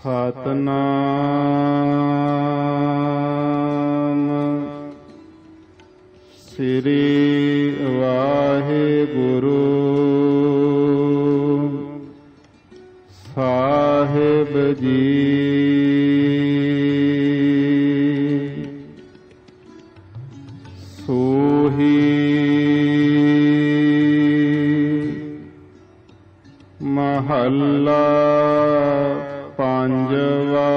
ਸਤਨਾਮ ਸ੍ਰੀ ਵਾਹਿਗੁਰੂ। ਸਾਹਿਬ ਜੀ। ਸੋਹੀ। ਮਹੱਲਾ ਪੰਜਵਾ।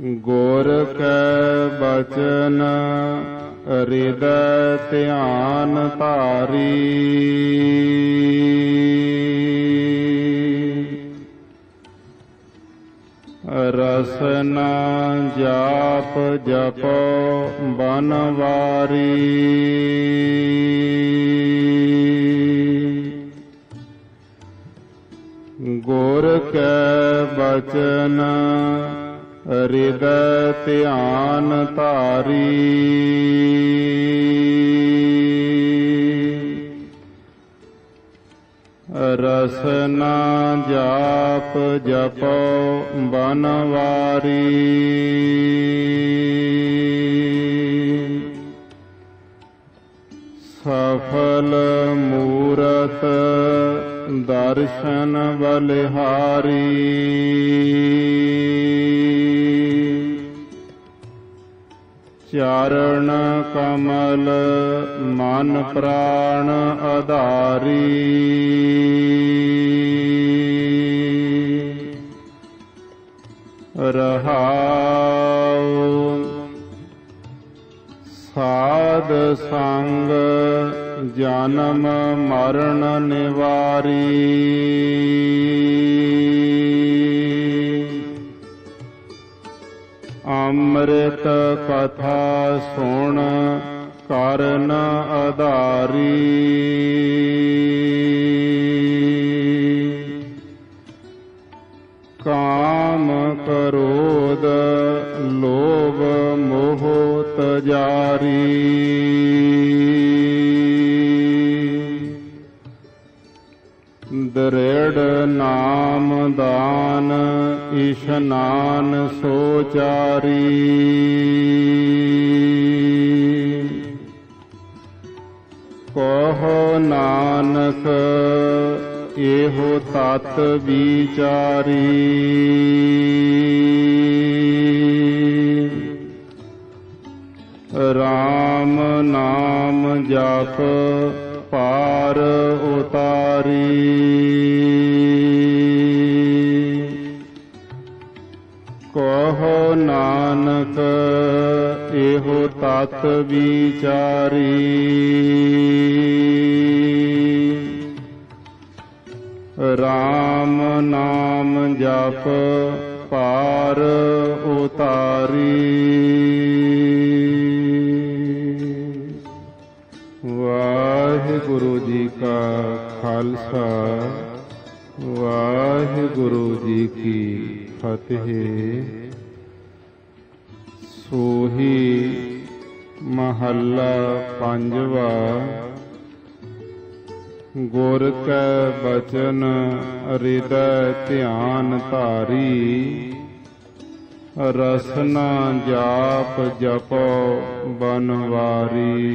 ਗੁਰ ਕੈ ਬਚਨ ਹਿਰਦੈ ਧਿਆਨ ਧਾਰੀ। ਰਸਨਾ ਜਾਪ ਜਪੋ ਬਨਵਾਰੀ। ਕੈ ਬਚਨ ਹਿਰਦੈ ਧਿਆਨ ਧਾਰੀ। ਰਸਨਾ ਜਾਪ ਜਪੋ ਬਨਵਾਰੀ ਮੂਰਤ ਦਰਸ਼ਨ ਬਲਿਹਾਰੀ। ਚਰਨ ਕਮਲ ਮਨ ਪ੍ਰਾਣ ਆਧਾਰੀ ਰਹਾਉ ਸਾਧ ਸੰਗ ਜਨਮ ਮਰਨ ਨਿਵਾਰੀ। ਅੰਮ੍ਰਿਤ ਕਥਾ ਸੁਣ ਕਰਨ ਆਧਾਰੀ ਕਾਮ ਕਰੋਦ ਲੋਭ ਮੋਹ ਜਾਰੀ ਦ੍ਰਿੜ ਨਾਮ ਦਾਨ ਇਸ਼ਨਾਨ ਸੋਚਾਰੀ। ਕਹੋ ਨਾਨਕ ਇਹੋ ਤਤ ਵਿਚਾਰੀ। RAM ਨਾਮ ਜਪ ਪਾਰ ਉਤਾਰੀ। ਕਹੋ ਨਾਨਕ, ਇਹੋ ਤਤ ਵਿਚਾਰੀ। RAM ਨਾਮ ਜਪ ਪਾਰ ਉਤਾਰੀ। ਖਾਲਸਾ। ਵਾਹਿਗੁਰੂ ਜੀ ਕੀ ਫਤਿਹ। ਸੋਹੀ ਮਹੱਲਾ ਪੰਜਵਾ। ਗੁਰ ਕੈ ਬਚਨ, ਹਿਰਦੈ ਧਿਆਨ ਧਾਰੀ। ਰਸਨਾ ਜਾਪ ਜਪੋ ਬਨਵਾਰੀ।